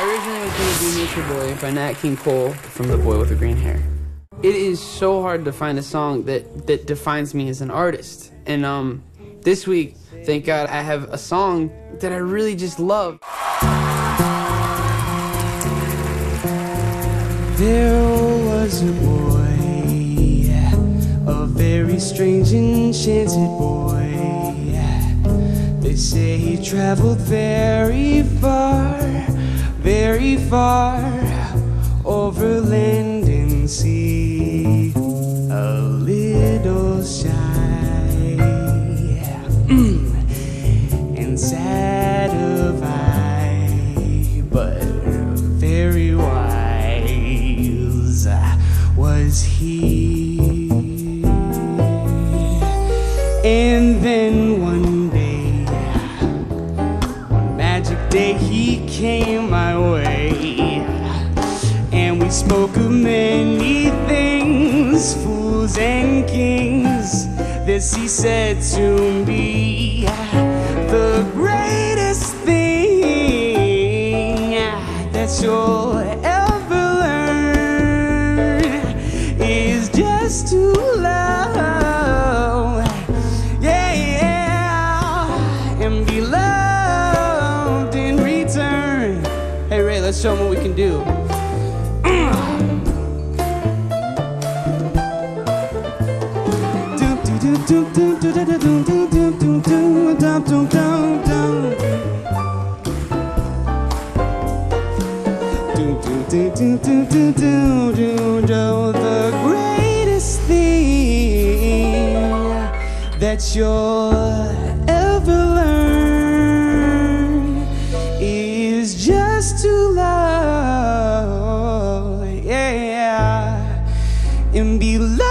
I originally was going to do Nature Boy by Nat King Cole from The Boy with the Green Hair. It is so hard to find a song that, that defines me as an artist. And um, this week, thank God, I have a song that I really just love. There was a boy, a very strange enchanted boy. They say he traveled very far, very far over land and sea. A little shy and sad of eye, but very wise was he. And then one day, day, he came my way. And we spoke of many things, fools and kings. This he said to me, the greatest thing that you'll ever learn is just to love, Let's show them what we can do. The greatest thing that you're to love, yeah, and be loved.